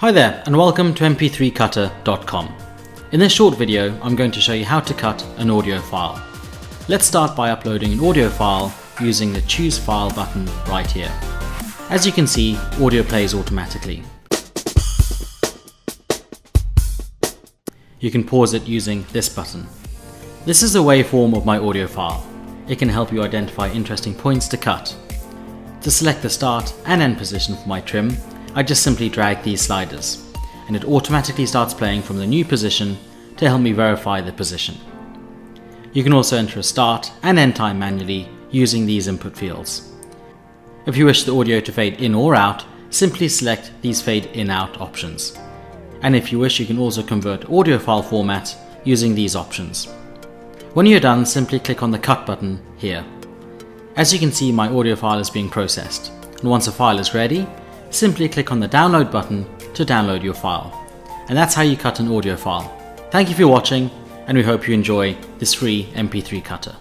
Hi there and welcome to mp3cutter.com. In this short video I'm going to show you how to cut an audio file. Let's start by uploading an audio file using the choose file button right here. As you can see, audio plays automatically. You can pause it using this button. This is a waveform of my audio file. It can help you identify interesting points to cut. To select the start and end position for my trim, I just simply drag these sliders, and it automatically starts playing from the new position to help me verify the position. You can also enter a start and end time manually using these input fields. If you wish the audio to fade in or out, simply select these fade in out options. And if you wish you can also convert audio file format using these options. When you're done, simply click on the cut button here. As you can see my audio file is being processed, and once a file is ready, simply click on the download button to download your file. And that's how you cut an audio file. Thank you for watching and we hope you enjoy this free MP3 cutter.